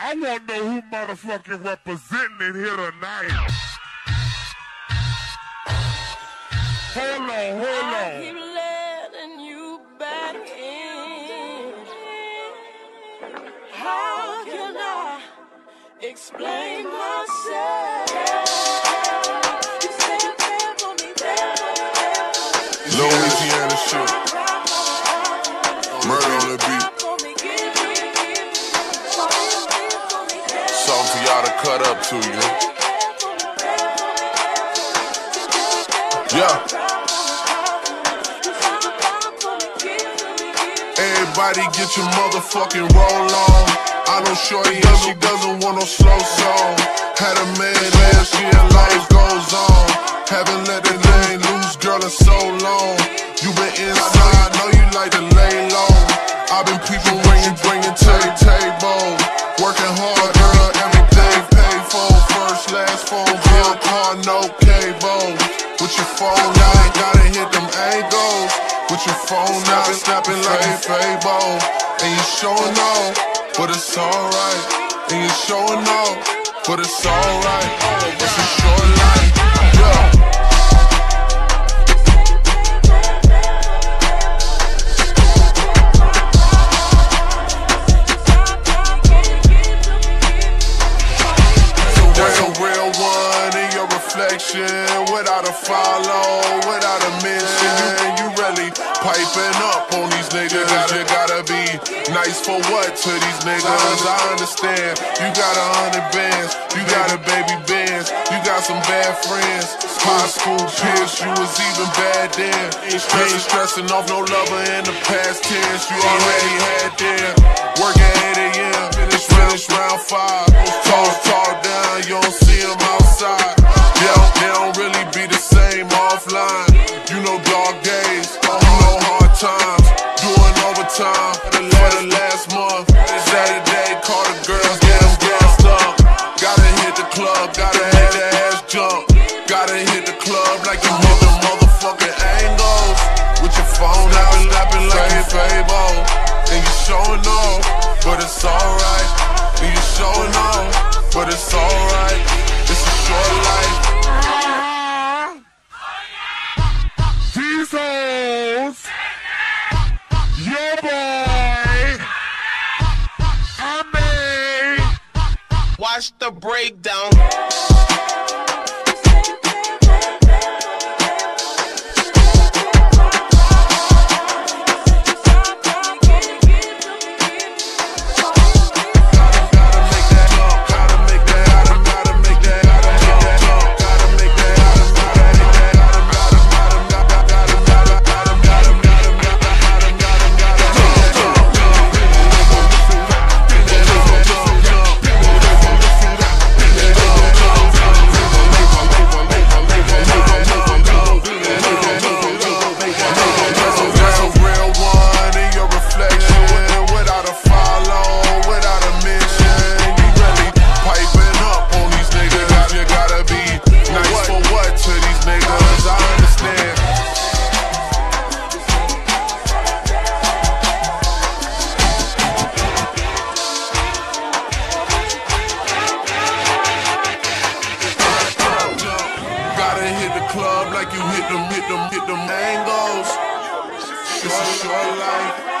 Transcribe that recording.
I want to know who motherfucking representing it here tonight. Hold on, hold I keep letting you back in. How can I explain myself? You say Something for y'all to cut up to, you? Yeah. Everybody get your motherfucking roll on. I know Shorty and she doesn't want no slow song. Had a man last year, life goes on. Haven't let it lay loose, girl, in so long. You been inside, know you like to lay low. I've been people bringing, bringing to the table. Working hard, Last bill, car, no cable. With your phone out, gotta hit them angles. With your phone out, snapping like a Fabo. And you showing off, but it's alright. And you showing off, but it's alright. It's a short life, yeah. Follow, without a mention. You really piping up on these niggas. You gotta be nice for what to these niggas? I understand. You got a hundred bands. You got a baby bands. You got some bad friends. High school peers, you was even bad then. Ain't stressing off no lover in the past tense. You already had them. Working 8 a.m. Finish round five. Talk, talk times. Doing overtime for the last month. Saturday, call the girls, get them gassed up. Gotta hit the club, gotta hit the ass jump. Gotta hit the club like you hit the motherfucking angles. With your phone out, snapping like a Fabo. And you showing off, but it's alright. And you showing off, but it's alright. It's a short life. boy. Mommy, watch the breakdown. Club like you hit them, hit them, hit them angles. It's a short life.